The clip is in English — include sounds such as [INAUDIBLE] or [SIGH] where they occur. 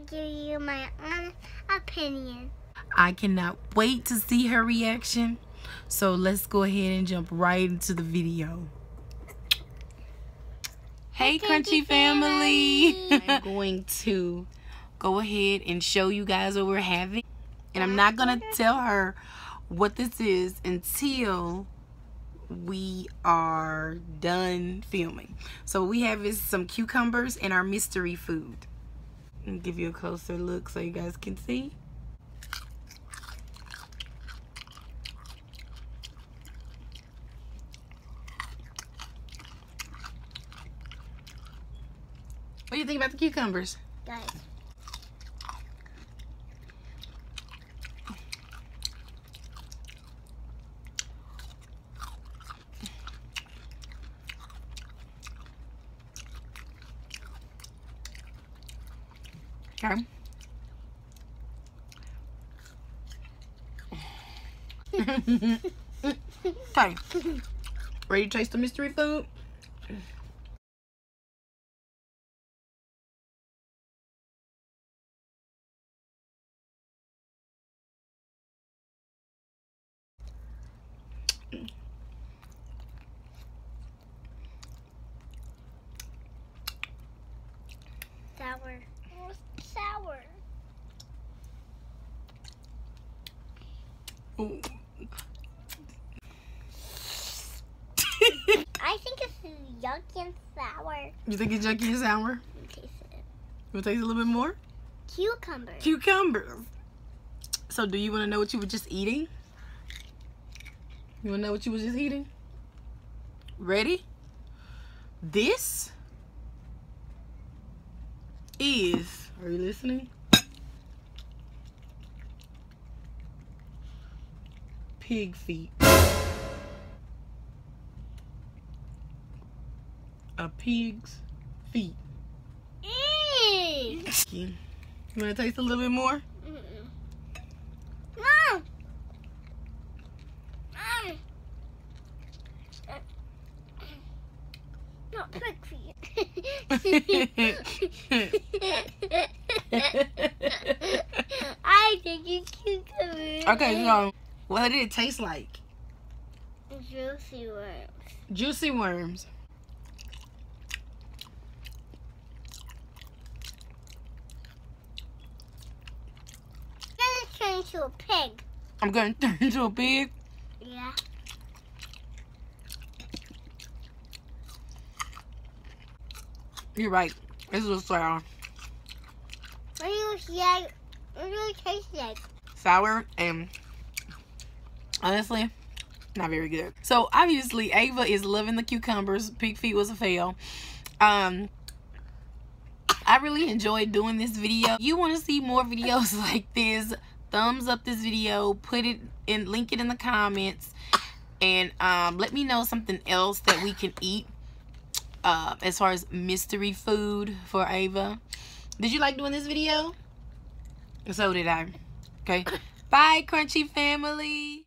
give you my own opinion. I cannot wait to see her reaction. So let's go ahead and jump right into the video. Hey, Crunchy family! [LAUGHS] I'm going to go ahead and show you guys what we're having. And I'm not going to tell her what this is until we are done filming. So what we have is some cucumbers and our mystery food. I'll give you a closer look so you guys can see. What do you think about the cucumbers? Guys. Okay. [LAUGHS] okay. Ready to taste the mystery food? Sour. Oh, sour. Ooh. I think it's yucky and sour. You think it's yucky and sour? Taste it. You want to taste a little bit more? Cucumber. Cucumbers. So do you want to know what you were just eating? You want to know what you were just eating? Ready? This is, are you listening? Pig feet. A pig's feet. Eee. You want to taste a little bit more? Mm. Not pig feet. [LAUGHS] [LAUGHS] I think it's cucumber. okay, so what did it taste like? Juicy worms. Juicy worms. Then it turned into a pig. I'm gonna [LAUGHS] turn into a pig. Yeah. You're right. This is a sour. What do you say? What do it taste like? Sour and honestly, not very good. So obviously Ava is loving the cucumbers. Pig feet was a fail. Um I really enjoyed doing this video. You want to see more videos [LAUGHS] like this, thumbs up this video, put it in link it in the comments and um let me know something else that we can eat uh as far as mystery food for Ava. Did you like doing this video? So did I. Okay. Bye, Crunchy family.